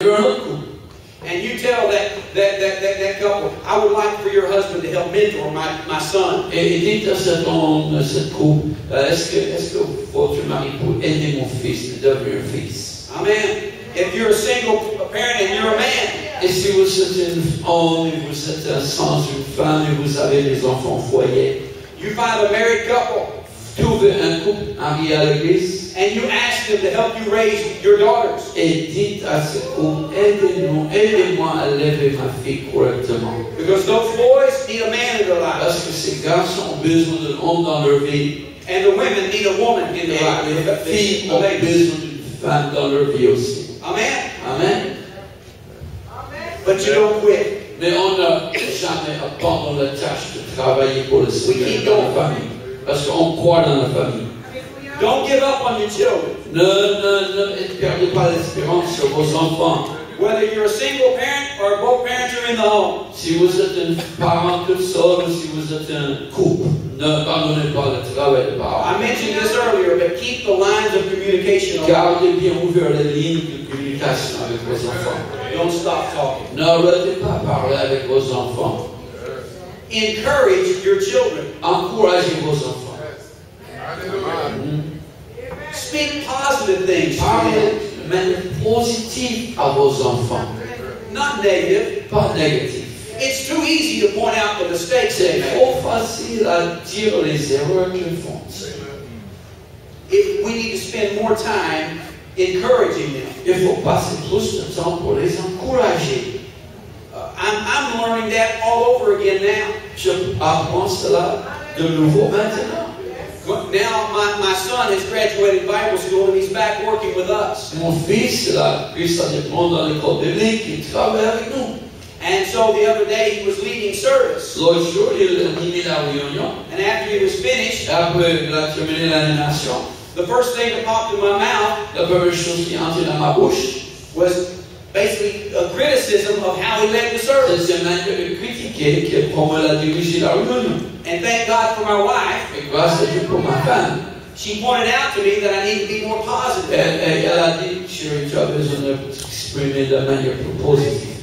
Il y a un autre couple. And you tell that, that, that, that, that couple, I would like for your husband to help mentor my, my son. Et, dites à cet homme, cette couple, est-ce que, est-ce que votre mari peut aider mon fils de devenir fils? Amen. If you're a single parent and you're a man, Et si vous êtes un homme, vous êtes un sans une femme, et vous avez des enfants foyer, you find a married couple un couple marié à l'église, and you ask them to help you raise your daughters. et dites à ce couple, aidez-nous, aidez-moi à élever ma fille correctement. Because those boys need a man in their lives. Parce que ces garçons ont besoin d'un homme dans leur vie, And the women need a woman in their lives. les filles ont besoin d'une femme dans leur vie aussi. Amen. Amen. But you don't quit. Mais on n'a jamais abandonné la tâche de travailler pour le Seigneur dans la famille. Parce qu'on croit dans la famille. Don't give up on your children. Ne, ne, ne perdez pas l'espérance sur vos enfants. Whether you're a single parent or both parents are in the home. Si vous êtes un parent tout seul ou si vous êtes un couple, n'abandonnez pas le travail de parents. I mentioned this earlier, but keep the lines of communication open. Gardez bien ouvert les lignes de communication avec vos enfants. Don't stop talking. N'arrêtez pas de parler avec vos enfants. Encourage your children. Encouragez vos enfants. Speak positive things to them, Parlez de manière positive à vos enfants, not negative. pas. It's too easy to point out the mistakes C'est oh, they make. trop facile à dire les erreurs qu'ils font. If we need to spend more time encouraging them. Il faut passer plus de temps pour les encourager. I'm, I'm learning that all over again now. Je apprends cela de nouveau maintenant. Now my, my son has graduated Bible school and he's back working with us. Mon fils, il sa diplôme dans l'école biblique, il travaille avec nous. And so the other day he was leading service. L'autre jour, il animait la réunion. And after he was finished, après, il a terminé l'animation. the first thing that popped in my mouth La première chose qui est entrée dans ma bouche, was basically a criticism of how he led the service. c'est une manière de critiquer que comment elle a dirigé la réunion. And thank God for my wife. Et grâce à Dieu pour ma femme. She pointed out to me that I need to be more positive.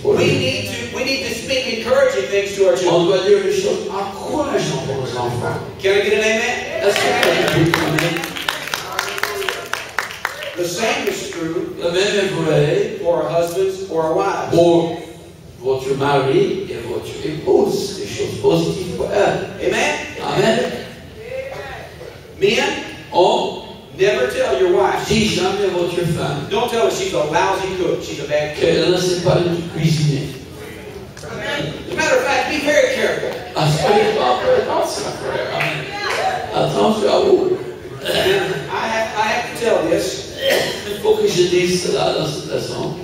We need to we need to speak encouraging things to our children. On doit dire les choses encourageantes pour nos enfants. Can I get an amen? Est-ce que vous comprenez? The same is true Le même est vrai for our husbands or our wives. pour votre mari et votre épouse. Des choses positives pour elle. Amen? Amen. Men, On never tell your wife. dit jamais votre femme Don't tell her she's a lousy cook. She's a bad cook. qu'elle ne sait pas cuisiner. As a matter of fact, be very careful. Soyez pas très attention, frère. Amen. Attention à vous. And I have, I have to tell this, Il faut que je dise cela dans cette leçon.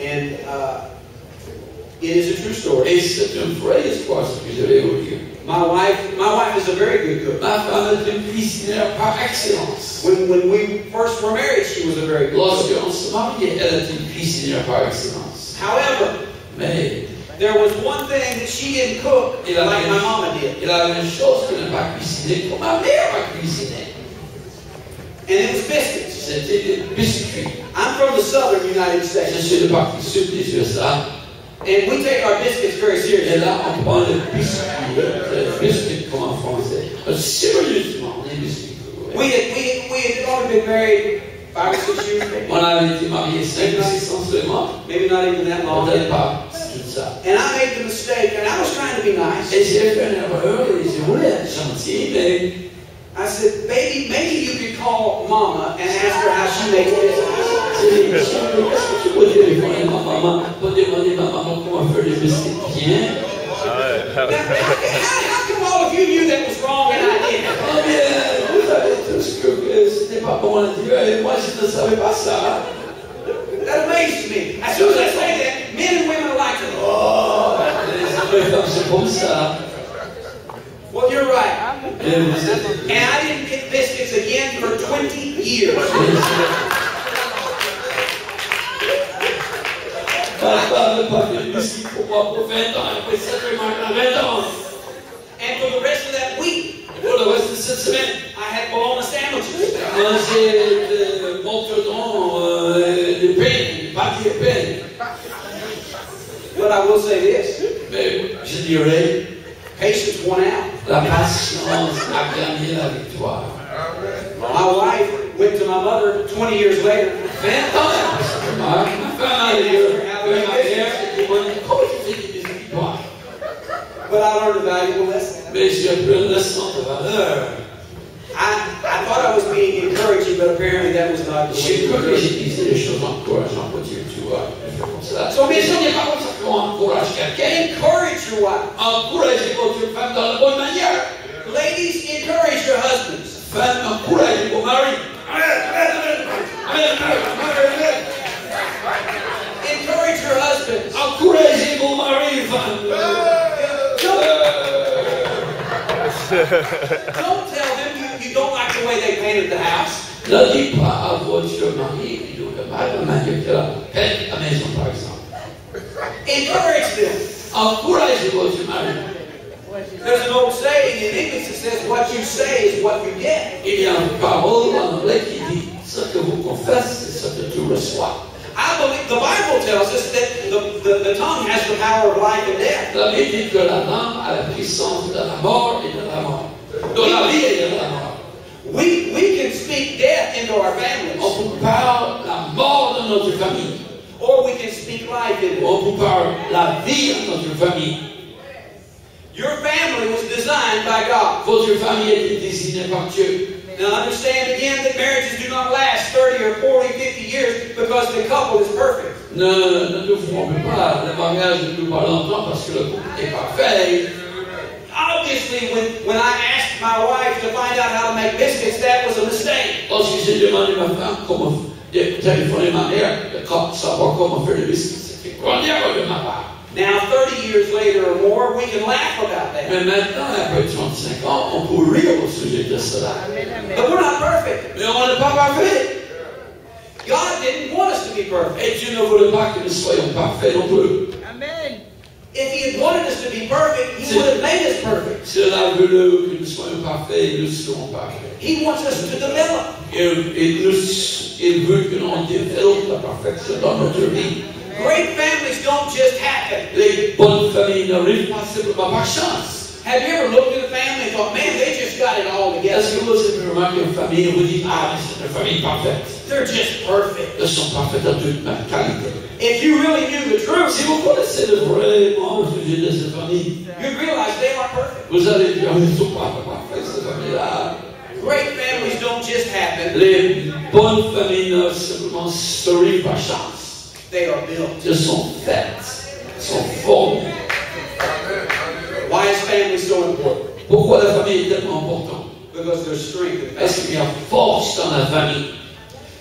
and uh, it is a true story. Et c'est une vraie histoire ce que je vais vous dire. My wife, my wife is a very good cook. Ma femme est une cuisinière par excellence. When, when we first were married, she was a very good cook. Lorsqu'on se mariait, elle une cuisinière par excellence. However, Mais there was one thing that she didn't cook like my mama did, il a une chose qu'elle n'a pas cuisinée, comme ma mère a cuisiné. and it was biscuits. I'm from the southern United Je States, suis de partie sud des USA. and we take our biscuits very Et seriously. là, on prend les biscuits, les biscuits comme en français. Sérieusement, les biscuits. We had, we had, we had only been married five or six years, maybe, On avait été mariés 5 ou 6 ans seulement. maybe not even that long. Peut-être pas tout ça. And I made the mistake, and I was trying to be nice. Et j'ai fait une erreur et je voulais être gentil, mais I said, baby, maybe you could call mama and ask her how she makes peux téléphoner à ma maman pour demander ma maman comment faire des biscuits bien Now, how, come all of you knew that was wrong and I didn't? Oh bien, vous savez tous que c'était pas bon à dire et moi je ne savais pas ça. That amazes me. As soon as I say that, men and women are like, oh, Les c'est comme ça. well, you're right. Et vous êtes... And I didn't get biscuits again for 20 years. Ma femme n'a pas fait de biscuits pour moi pour 20 ans, après ça, je mange à 20 ans. And for the rest of that week, pour le reste de cette semaine, I had bologna sandwiches. But I will say this patience won out. La patience a gagné la victoire. My wife went to my mother 20 years later. 20 ans après sa mort, ma femme a dit, ma mère s'est demandé comment tu fais des victoires. But I learned a valuable lesson. Mais j'ai appris une leçon de valeur. I, I thought I was being encouraging, but apparently that was not the way J'ai cru que it. j'ai disais des choses encourageantes pour dire, tu vois, je fais comme ça. So, Mais ce n'est pas comme ça encourage. Encourage your wife. Encouragez votre femme dans la bonne manière. Ladies, encourage your husbands. Femme, encouragez vos maris. Encourage your husbands. Encouragez vos maris. Don't tell them you, you don't like the way they painted the house. Ne dis pas à votre mari, il doit mal la manière qu'elle a peint la maison, par exemple. Encourage them. Encouragez votre mari. There's an old saying in English that says, what you say is what you get. Il y a une parole en anglais qui dit ce que vous confessez, c'est ce que tu reçois. I believe the Bible tells us that the, the, the tongue has the power of life and death. La Bible dit que la langue a la puissance de la mort et de la mort. De la vie et de la mort. We, we can speak death into our families, On vous parle la mort de notre famille. Or we can speak life into it. On parle la vie de notre famille. Your family was designed by God. Votre famille a été désignée par Dieu. Now understand again that marriages do not last 30 or 40, 50 years because the couple is perfect. Ne, ne nous trompez pas, le mariage ne dure pas longtemps parce que le couple est parfait. Obviously, when, when I asked my wife to find out how to make biscuits, that was a mistake. Oh, Lorsque j'ai demandé à ma femme comment de téléphoner ma mère, de co- savoir comment faire le biscuit, c'était grande erreur de ma part. Now, 30 years later or more, we can laugh about that. Mais maintenant, après 35 ans, on peut rire au sujet de cela. But we're not perfect. Mais on n'est pas parfait. God didn't want us to be perfect. Et Dieu ne voulait pas que nous soyons parfaits non plus. If He had wanted us to be perfect, He would have made us perfect. S'il a voulu que nous soyons parfaits, nous serons parfaits. He wants us to develop. Et, et nous, il veut que l'on développe la perfection dans notre vie. Great families don't just happen. Les bonnes familles n'arrivent pas simplement par chance. Have you ever looked at a family and thought, man, they just got it all together? Est-ce que vous avez remarqué une famille et vous dites, ah, c'est une famille parfaite. They're just perfect. Elles sont parfaites dans toute ma qualité. If you really knew the truth, Si vous connaissez le vrai au sujet de cette famille, you'd realize they aren't perfect. vous allez dire, ils ne sont pas parfaits, cette famille-là. Great families don't just happen, Les bonnes familles ne simplement survivent par chance. they are built. Elles sont faites, elles sont formées. Why is family so important? Pourquoi la famille est tellement importante? Because there's strength Parce qu'il y a force dans la famille.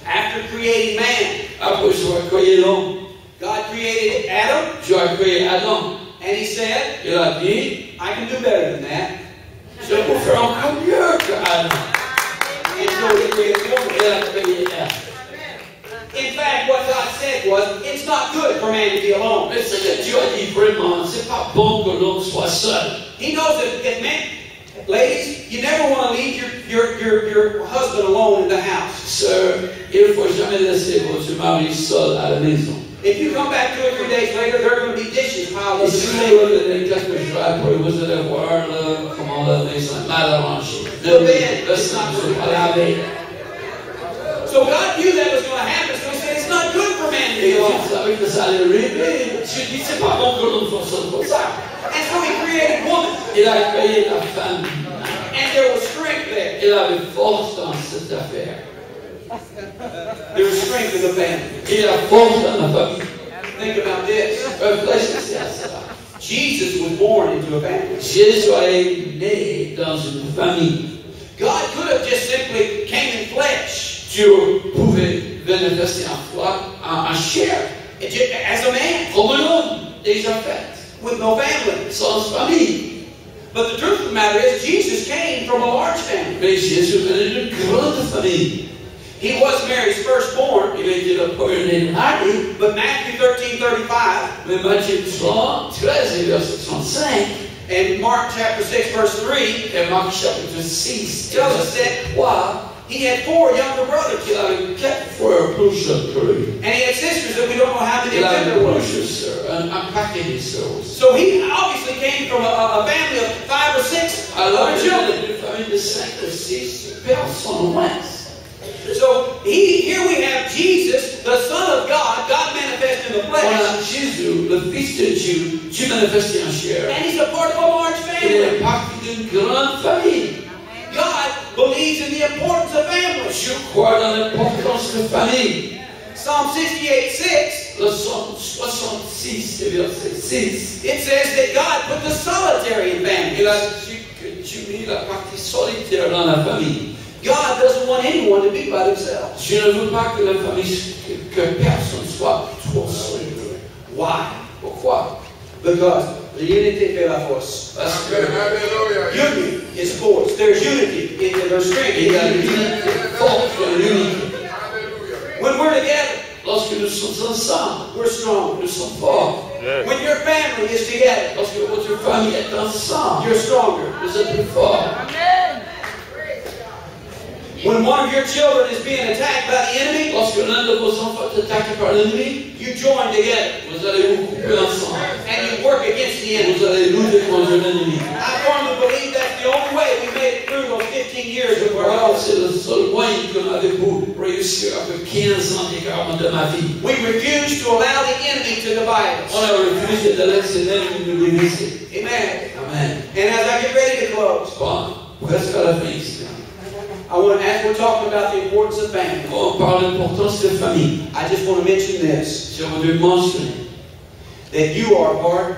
After creating man, Après avoir créé l'homme, God created Adam, Dieu a créé Adam. and he said, Il a dit, I can do better than that. je peux faire encore mieux que Adam. And so he created woman. Il a créé Ève. In fact, what God said was, it's not good for man to be alone. Mais ce que Dieu a dit vraiment, c'est pas bon que l'homme soit seul. He knows that, that man, ladies, you never want to leave your, your, your, your husband alone in the house. Sœur, il faut jamais laisser votre mari seul à la maison. If you come back two or three days later, there are going to be dishes piled up si the vous revenez quelques jours après, vous allez voir là, comment la maison est mal arrangée. Le le sang ne sont. So God knew that was going to happen, so he said, it's not good for man to be alone. savait que ça allait arriver. Dieu dit, c'est pas bon que l'homme soit seul comme ça. And so he created woman, Il a créé la femme. and there was strength there. Il avait force dans cette affaire. There was strength in the family. Il a force dans the famille. Think about this. À cela. Jesus was born into a family. Jésus est né dans une famille. God could have just simply came in flesh Dieu pouvait manifester en foi, en, en chair, as a man comme un homme déjà fait, with no family. sans famille. But the truth of the matter is, Jesus came from a large family. Jésus venait d'une grande famille. He was Mary's firstborn, Il était le premier-né de Marie. but Matthew 13 35, Mais Matthieu 3, 13 et verset 35, And Mark chapter 6, verse 3, Et Marc chapitre 6, Tells us 3, he had four younger brothers. qu'il avait quatre frères plus jeunes que lui. And he had sisters that we don't know how many Il of them avait there were. plusieurs sœurs, un, un paquet de. So he obviously came from a, a family of five or six other il children. avait une famille de 5 ou 6 personnes au. So he, here we have Jesus, the Son of God, God manifest in the Voilà flesh, Jésus, le Fils de Dieu, Dieu manifesté en chair. and he's a part of a large Il est family. d'une grande famille. Importance of families. Je crois dans l'importance de famille. Psalm 68 6, Le psaume 66, et verset 6. it says that God put the solitary in Il families. a dit que Dieu mit la partie solitaire dans la famille. God doesn't want anyone to be by themselves. Je ne veux pas que la famille, que personne soit trop seul. Why? Pourquoi? Because the unity fait la force. Parce que Hallelujah. Unity is force. There's unity in there's strength. il y a in l'unité unity. forte dans l'unité. Hallelujah. When we're together, Lorsque nous sommes ensemble, we're strong. nous sommes forts. When your family is together, Lorsque votre famille est ensemble, you're stronger. vous êtes plus forts. When one of your children is being attacked by the enemy, Lorsque l'un de vos enfants est attaqué par l'ennemi, you join together vous allez vous couper ensemble. and you work against the enemy. Vous allez lutter contre l'ennemi. I firmly believe that's the only way we made it through those 15 years of our Voilà, lives. c'est le seul moyen que m'avait pour réussir après 15 ans d'écart de ma vie. We refuse to allow the enemy to divide us. a refusé de laisser l'ennemi nous diviser. Amen. Amen. And as I get ready to close, Bon, presque à la fin. I want to, as we're talking about the importance of family, On parle de l'importance de la famille. I just want to mention this Je voudrais mentionner that you are part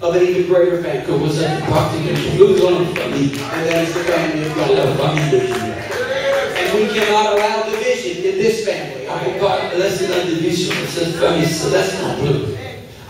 of an even greater family, partie d'une plus grande famille, and that is the family of God. famille de Dieu. And we cannot allow division in this family. On peut pas laisser la division famille céleste non plus.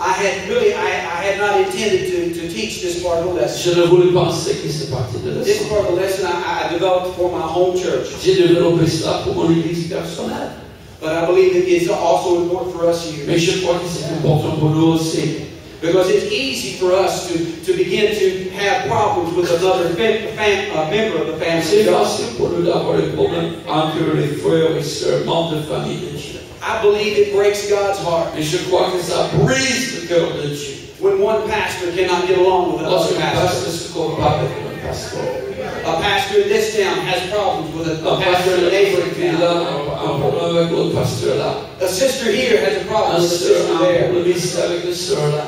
I had really, I, I had not intended to, to teach this part of the lesson. Je ne voulais pas enseigner cette partie de la This part of the lesson I, I developed for my home church. J'ai développé cela pour mon église personnelle. But I believe it is also important for us here. Mais je crois que c'est important pour nous aussi. Because it's easy for us to, to begin to have problems with another fam, fam, uh, member of the C'est family. facile pour nous d'avoir des problèmes entre les frères et sœurs, membres de famille de Dieu. I believe it breaks God's heart Et je crois que ça brise le cœur de Dieu. when one pastor cannot get along with another pastor. Pasteur se compare avec un pasteur. A pastor in this town has problems with a, a pastor in a neighboring town. là, un un problème avec l'autre pasteur là. A sister here has a problem with a sister there. problème ici avec le sœur là.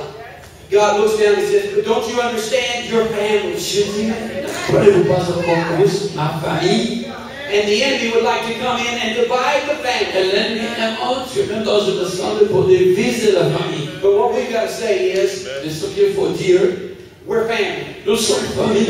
God looks down and says, But don't you understand your family? Je dis, mais ne comprenez-vous pas encore plus ma famille And the enemy would like to come in and divide the family. Et l'ennemi aime entrer même dans une assemblée pour diviser la famille. But what we've got to say is, Et ce qu'il faut we're family. nous sommes famille.